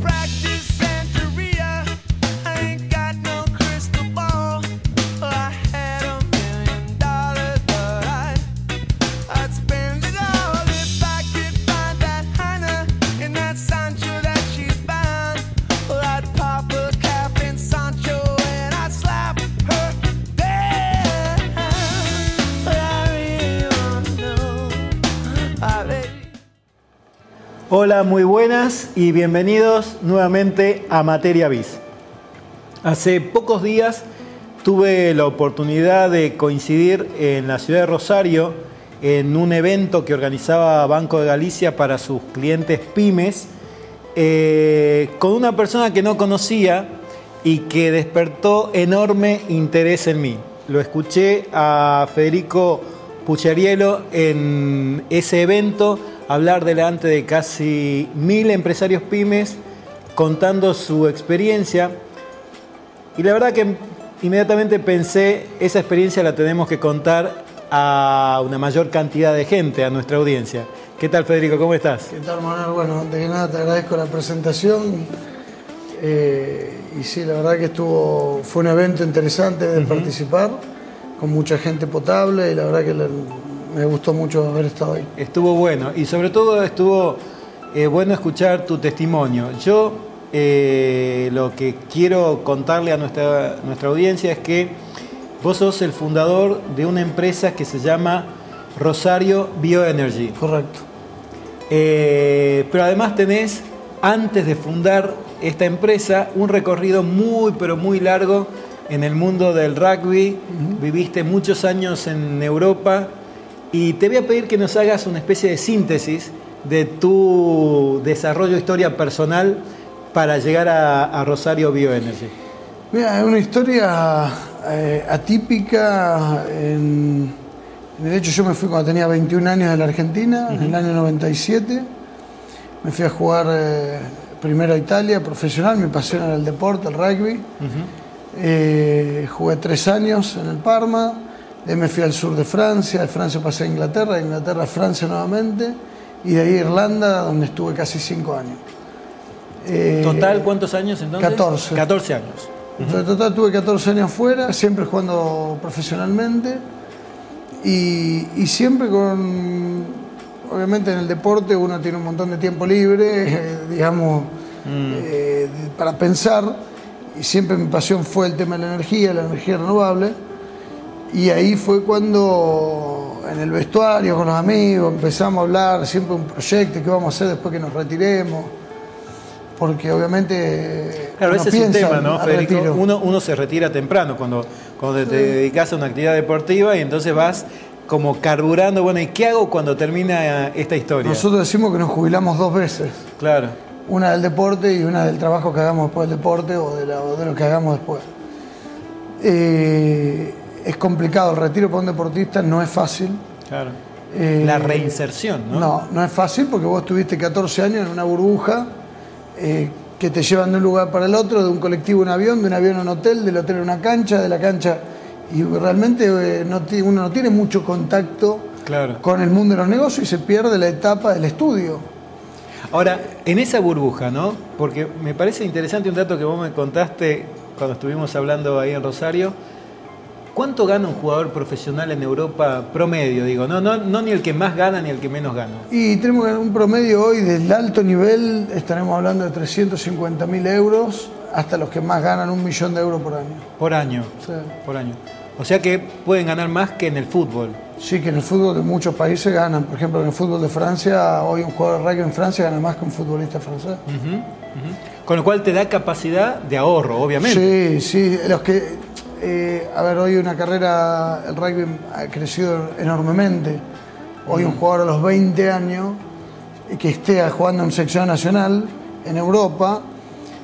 practice Hola, muy buenas y bienvenidos nuevamente a Materia Bis. Hace pocos días tuve la oportunidad de coincidir en la ciudad de Rosario en un evento que organizaba Banco de Galicia para sus clientes pymes eh, con una persona que no conocía y que despertó enorme interés en mí. Lo escuché a Federico Pucharielo en ese evento hablar delante de casi mil empresarios pymes contando su experiencia y la verdad que inmediatamente pensé, esa experiencia la tenemos que contar a una mayor cantidad de gente, a nuestra audiencia. ¿Qué tal Federico? ¿Cómo estás? ¿Qué tal, Manuel? Bueno, antes que nada te agradezco la presentación. Eh, y sí, la verdad que estuvo, fue un evento interesante de participar, con mucha gente potable y la verdad que me gustó mucho haber estado ahí. Estuvo bueno y sobre todo estuvo eh, bueno escuchar tu testimonio. Yo eh, lo que quiero contarle a nuestra, nuestra audiencia es que vos sos el fundador de una empresa que se llama Rosario Bioenergy. Correcto. Eh, pero además tenés, antes de fundar esta empresa, un recorrido muy, pero muy largo en el mundo del rugby. Viviste muchos años en Europa y te voy a pedir que nos hagas una especie de síntesis de tu desarrollo, historia personal para llegar a, a Rosario Bioenergy. Mira, es una historia eh, atípica. En, el hecho, yo me fui cuando tenía 21 años de la Argentina, en el año 97. Me fui a jugar eh, primero a Italia, profesional. Mi pasión era el deporte, el rugby. Eh, jugué tres años en el Parma. De ahí me fui al sur de Francia. De Francia pasé a Inglaterra, de Inglaterra a Francia nuevamente. Y de ahí a Irlanda, donde estuve casi cinco años. Eh, Total, ¿cuántos años entonces? 14. 14 años. en total tuve 14 años fuera, siempre jugando profesionalmente y, y siempre con, obviamente en el deporte uno tiene un montón de tiempo libre, eh, digamos, eh, de- para pensar y siempre mi pasión fue el tema de la energía, la energía renovable y ahí fue cuando en el vestuario con los amigos empezamos a hablar siempre un proyecto, qué vamos a hacer después que nos retiremos. Porque obviamente. Claro, ese es un tema, ¿no, Federico? Uno, uno se retira temprano cuando, cuando te dedicas a una actividad deportiva y entonces vas como carburando, bueno, ¿y qué hago cuando termina esta historia? Nosotros decimos que nos jubilamos dos veces. Claro. Una del deporte y una del trabajo que hagamos después del deporte o de, la- o de lo que hagamos después. Eh, es complicado, el retiro para un deportista no es fácil. Claro. Eh, La reinserción, ¿no? No, no es fácil porque vos tuviste 14 años en una burbuja eh, que te llevan de un lugar para el otro, de un colectivo a un avión, de un avión a un hotel, del hotel a una cancha, de la cancha. Y realmente eh, no uno no tiene mucho contacto Claro. con el mundo de los negocios y se pierde la etapa del estudio. Ahora, en esa burbuja, ¿no? Porque me parece interesante un dato que vos me contaste cuando estuvimos hablando ahí en Rosario. ¿Cuánto gana un jugador profesional en Europa promedio? Digo, no, no, no ni el que más gana ni el que menos gana. Y tenemos un promedio hoy del alto nivel, estaremos hablando de 350 mil euros, hasta los que más ganan un millón de euros por año. Por año. Sea, Por año. O sea que pueden ganar más que en el fútbol. sí, que en el fútbol de muchos países ganan. Por ejemplo, en el fútbol de Francia, hoy un jugador de rugby en Francia gana más que un futbolista francés. Con lo cual te da capacidad de ahorro, obviamente. Sí, sí, los que, eh, a ver, hoy una carrera, el rugby ha crecido enormemente. Hoy un jugador a los 20 años que esté jugando en sección nacional en Europa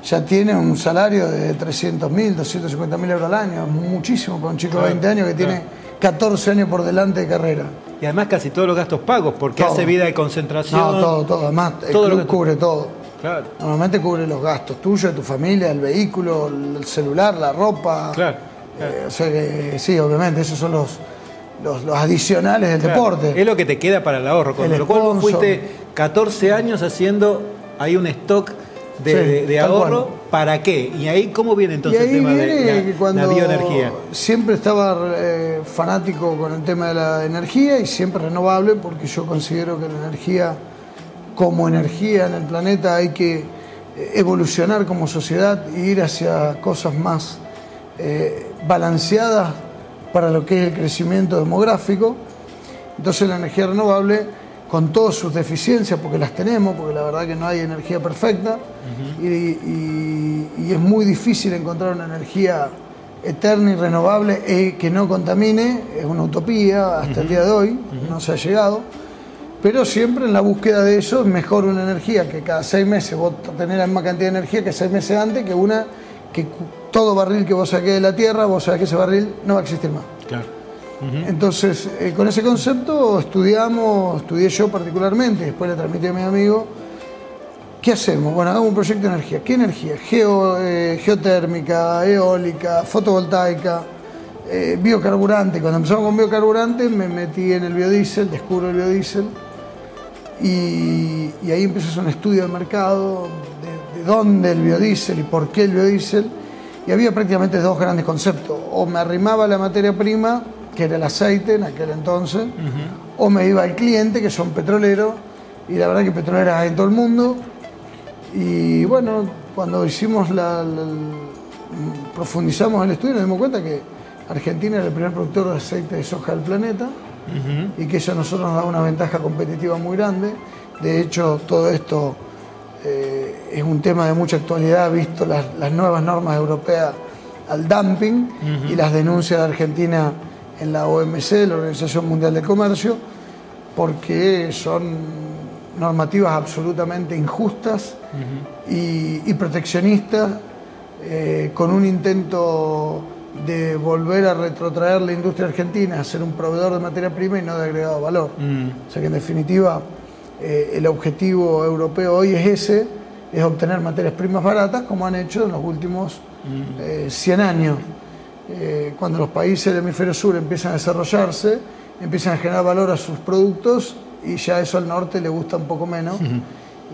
ya tiene un salario de 300 mil, 250 mil euros al año, es muchísimo para un chico de 20 años que tiene 14 años por delante de carrera. Y además casi todos los gastos pagos, porque Todo. hace vida de concentración. No, todo, todo, además el Todo lo club cubre todo. Claro, Normalmente cubre los gastos tuyos, de tu familia, el vehículo, el celular, la ropa. claro. Eh, o sea que sí, obviamente, esos son los, los, los adicionales del claro. deporte. Es lo que te queda para el ahorro. Con El lo cual vos fuiste 14 años haciendo ahí un stock de, Sí, de- ahorro, cual. ¿para qué? Y ahí, ¿cómo viene entonces el tema de la, bioenergía? siempre estaba eh, fanático con el tema de la energía y siempre renovable porque yo considero que la energía como energía en el planeta hay que eh, evolucionar como sociedad e ir hacia cosas más eh, balanceadas para lo que es el crecimiento demográfico. Entonces la energía renovable, con todas sus deficiencias, porque las tenemos, porque la verdad que no hay energía perfecta, y, y- y es muy difícil encontrar una energía eterna y renovable eh, que no contamine, es una utopía hasta el día de hoy, no se ha llegado. Pero siempre en la búsqueda de eso es mejor una energía que cada seis meses vos tenés la misma cantidad de energía que seis meses antes que una que todo barril que vos saqués de la tierra, vos sabés que ese barril no va a existir más. Claro. Entonces, eh, con ese concepto estudiamos, estudié yo particularmente, después le transmití a mi amigo, ¿qué hacemos? Bueno, hagamos un proyecto de energía. ¿Qué energía? Geo, eh, geotérmica, eólica, fotovoltaica, eh, biocarburante. Cuando empezamos con biocarburante me metí en el biodiesel, descubro el biodiesel y, y ahí empiezo a hacer un estudio de mercado, de, de dónde el biodiesel y por qué el biodiesel. Y había prácticamente dos grandes conceptos. O me arrimaba la materia prima, que era el aceite en aquel entonces, o me iba al cliente, que son petroleros, y la verdad que petroleras hay en todo el mundo. Y bueno, cuando hicimos la, profundizamos el estudio, nos dimos cuenta que Argentina era el primer productor de aceite de soja del planeta y que eso a nosotros nos da una ventaja competitiva muy grande. De hecho, todo esto eh, es un tema de mucha actualidad, visto las, las nuevas normas europeas al dumping y las denuncias de Argentina en la OMC, la Organización Mundial del Comercio, porque son normativas absolutamente injustas y, y proteccionistas, eh, con un intento de volver a retrotraer la industria argentina a ser un proveedor de materia prima y no de agregado valor. O sea que en definitiva eh, el objetivo europeo hoy es ese, es obtener materias primas baratas como han hecho en los últimos eh, 100 años. Eh, cuando los países del hemisferio sur empiezan a desarrollarse, empiezan a generar valor a sus productos y ya eso al norte le gusta un poco menos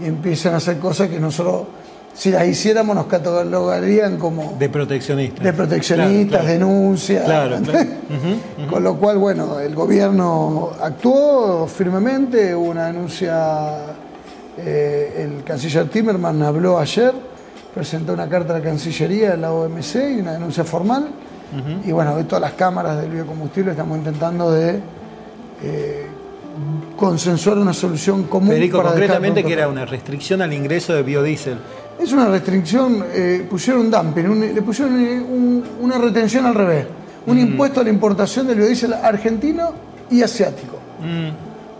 y empiezan a hacer cosas que nosotros, si las hiciéramos, nos catalogarían como De proteccionista. de proteccionistas, Claro, claro. denuncias. Claro, claro. Con lo cual, bueno, el gobierno actuó firmemente, hubo una denuncia, eh, el canciller Timerman habló ayer, presentó una carta a la Cancillería, a la OMC y una denuncia formal. Y bueno, hoy todas las cámaras del biocombustible estamos intentando de eh, consensuar una solución común. Federico, para concretamente que era una restricción al ingreso de biodiesel. Es una restricción, eh, pusieron un dumping, un- le pusieron eh, un- una retención al revés, un impuesto a la importación del biodiesel argentino y asiático.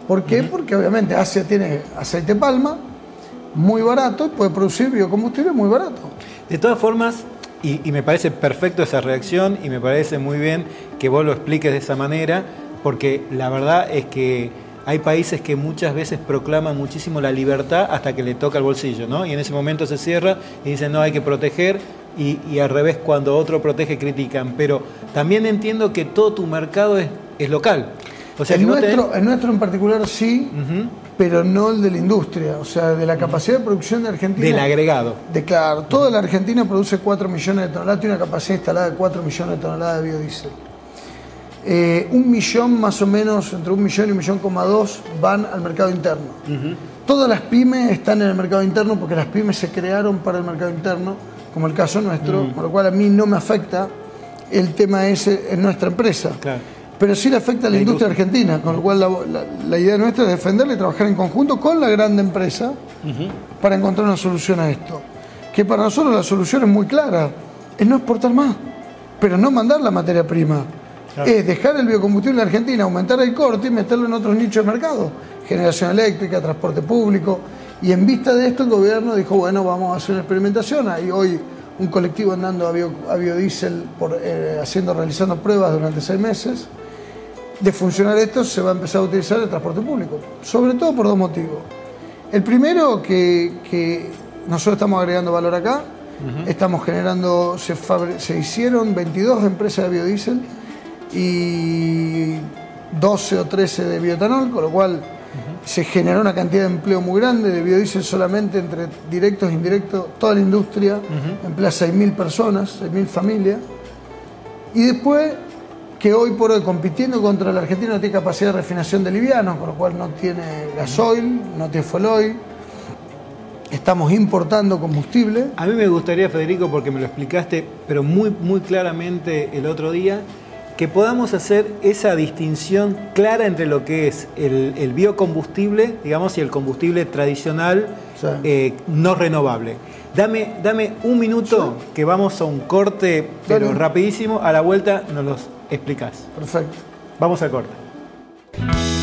¿Por qué? Porque obviamente Asia tiene aceite de palma muy barato y puede producir biocombustible muy barato. De todas formas, y, y me parece perfecto esa reacción y me parece muy bien que vos lo expliques de esa manera, porque la verdad es que hay países que muchas veces proclaman muchísimo la libertad hasta que le toca el bolsillo, ¿no? Y en ese momento se cierra y dicen, no, hay que proteger, y, y al revés, cuando otro protege, critican. Pero también entiendo que todo tu mercado es, es local. O sea, el, nuestro, el nuestro en particular sí, pero no el de la industria, o sea, de la capacidad de producción de Argentina. del agregado. De claro, toda la Argentina produce 4 millones de toneladas, tiene una capacidad instalada de 4 millones de toneladas de biodiesel. Eh, un millón más o menos, entre un millón y un millón coma dos, van al mercado interno. Todas las pymes están en el mercado interno porque las pymes se crearon para el mercado interno, como el caso nuestro, con lo cual a mí no me afecta el tema ese en nuestra empresa. Claro. Pero sí le afecta a la, La industria argentina, con lo cual la, la- la idea nuestra es defenderla y trabajar en conjunto con la grande empresa para encontrar una solución a esto. Que para nosotros la solución es muy clara, es no exportar más, pero no mandar la materia prima. Es dejar el biocombustible en Argentina, aumentar el corte y meterlo en otros nichos de mercado. Generación eléctrica, transporte público. Y en vista de esto el gobierno dijo, bueno, vamos a hacer una experimentación. Hay hoy un colectivo andando a, bio- a biodiesel, por, eh, haciendo, realizando pruebas durante seis meses. De funcionar esto se va a empezar a utilizar el transporte público, sobre todo por dos motivos. El primero, que, que nosotros estamos agregando valor acá, estamos generando, se, se hicieron 22 empresas de biodiesel y 12 o 13 de bioetanol, con lo cual se generó una cantidad de empleo muy grande de biodiesel solamente entre directos e indirectos, toda la industria emplea 6.000 personas, 6.000 familias. Y después que hoy por hoy compitiendo contra la Argentina no tiene capacidad de refinación de livianos, con lo cual no tiene gasoil, no tiene fuel oil. Estamos importando combustible. A mí me gustaría, Federico, porque me lo explicaste, pero muy, muy claramente el otro día, que podamos hacer esa distinción clara entre lo que es el, el biocombustible, digamos, y el combustible tradicional Sí. eh, no renovable. Dame, dame un minuto que vamos a un corte, pero Dale. rapidísimo. A la vuelta nos los explicás. Perfecto. Vamos al corte.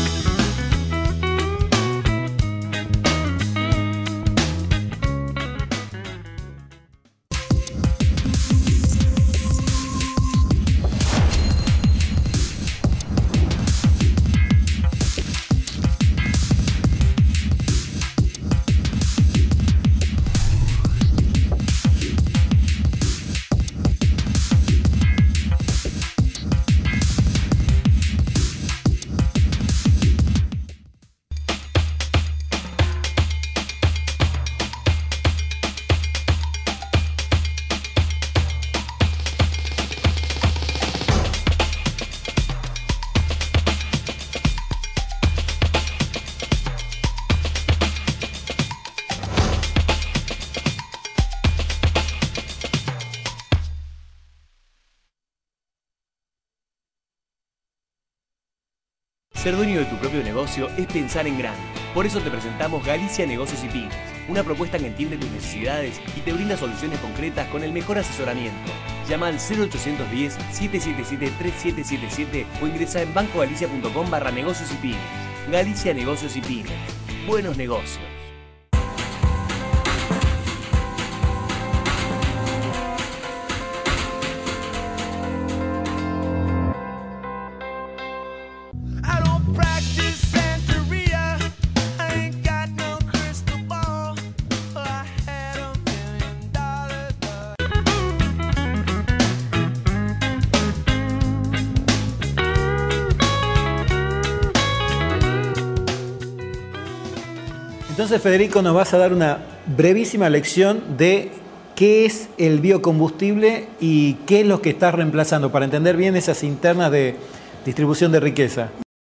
Ser dueño de tu propio negocio es pensar en grande. Por eso te presentamos Galicia Negocios y Pymes, una propuesta que entiende tus necesidades y te brinda soluciones concretas con el mejor asesoramiento. Llama al 0810-777-3777 o ingresa en bancogalicia.com barra negocios y pymes. Galicia Negocios y Pymes. Buenos negocios. Entonces, Federico, nos vas a dar una brevísima lección de qué es el biocombustible y qué es lo que estás reemplazando para entender bien esas internas de distribución de riqueza.